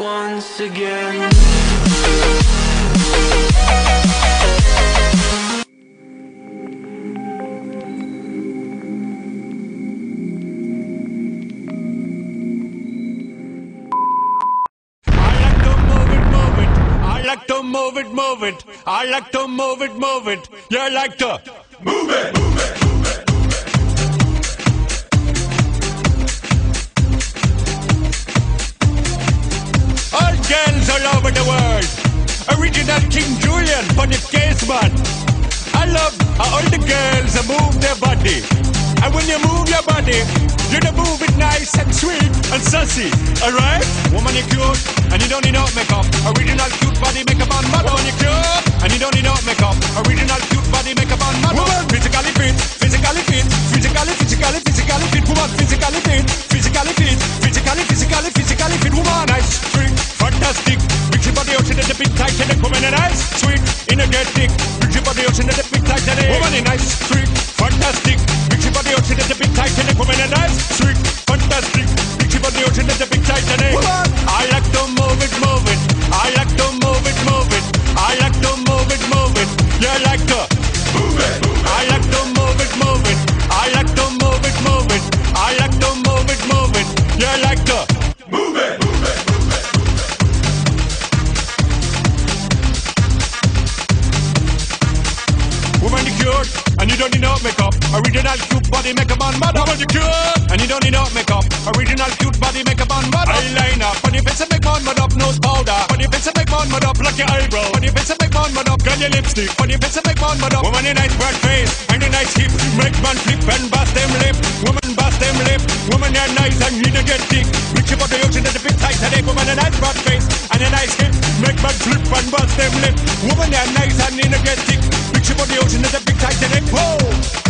once again. I like to move it, move it. I like to move it, move it. I like to move it, move it. You like to move it, move it. Girls all over the world. Original King Julien, funny case man. I love how all the girls move their body. And when you move your body, you to move it nice and sweet and sassy. Alright? Woman, you cute, and you don't need no makeup. Original cute body makeup on model. Woman, you the tight and the woman and nice, sweet, energetic. Big your body ocean and the big tight and the woman and nice, sweet, fantastic. Big your body ocean and the big tight and the woman and nice, sweet, fantastic. And you don't need no makeup. Original cute body makeup on mother. Woman, you cute, and you don't need no makeup. Original cute body make makeup on mother. Eyeliner, funny face make man mud up. Nose powder, funny face make man mud up. Like your eyebrow, funny face make man mud up. Girl, your lipstick, funny face make man mud up. Woman, your nice broad face and your nice hip, make man flip and bust them lip. Woman, bust them lip. Woman, you're nice and you don't get thick. Reach your the ocean and the big tight headache. Woman, a nice broad face and a nice hip, make man flip and bust them lip. Woman, you're nice and you don't get thick. Your body ocean and the big tight whoa, whoa.